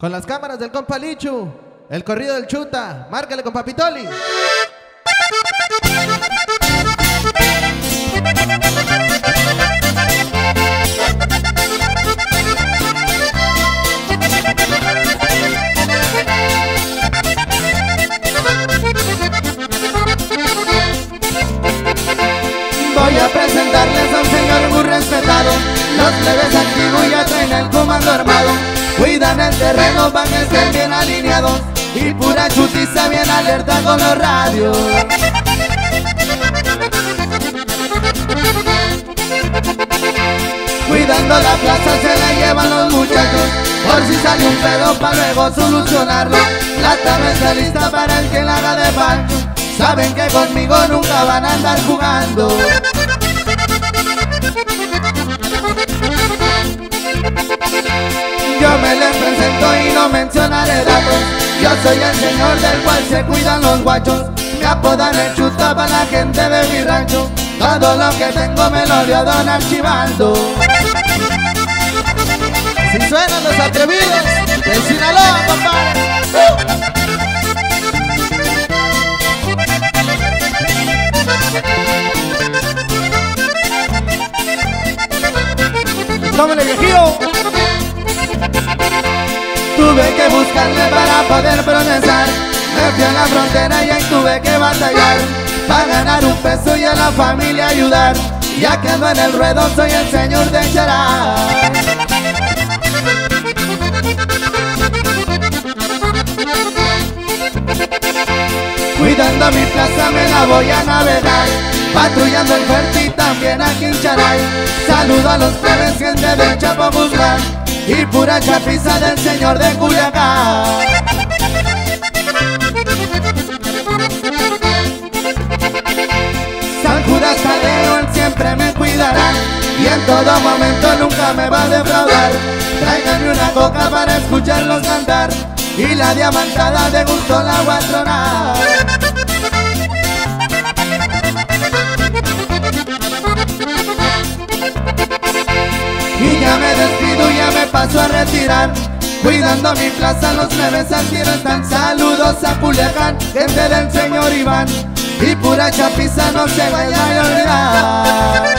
Con las cámaras del compa Lichu, el corrido del Chuta, márcale con Papitoli. Voy a presentarles a un señor muy respetado. Los plebes activos ya traen el comando armado Cuidan el terreno, van a estar bien alineados Y pura chutiza bien alerta con los radios. Cuidando la plaza se la llevan los muchachos Por si sale un pedo para luego solucionarlo. La tabla lista para el que la haga de pancho Saben que conmigo nunca van a andar jugando Yo me les presento y no mencionaré datos. Yo soy el señor del cual se cuidan los guachos. Me apodan el chuta para la gente de mi rancho. Todo lo que tengo me lo dio don archivando Si suenan los atrevidos de Sinaloa, papá. ¡Tómale viejillo! Tuve que buscarle para poder progresar. Me fui a la frontera y ahí tuve que batallar Para ganar un peso y a la familia ayudar. Ya que ando en el ruedo soy el señor de Chará Cuidando mi plaza me la voy a navegar Patrullando el fuerte y también aquí en Charay Saludo a los plebes, gente del Chapo Guzmán Y pura chapiza del señor de Culiacán. San Judas Tadeo, él siempre me cuidará Y en todo momento nunca me va a defraudar. Tráiganme una coca para escucharlos cantar Y la diamantada de gusto la voy Y ya me despido, ya me paso a retirar. Cuidando mi plaza, los tiro están. Saludos a Culiacán, gente del señor Iván. Y pura chapiza no se vaya a olvidar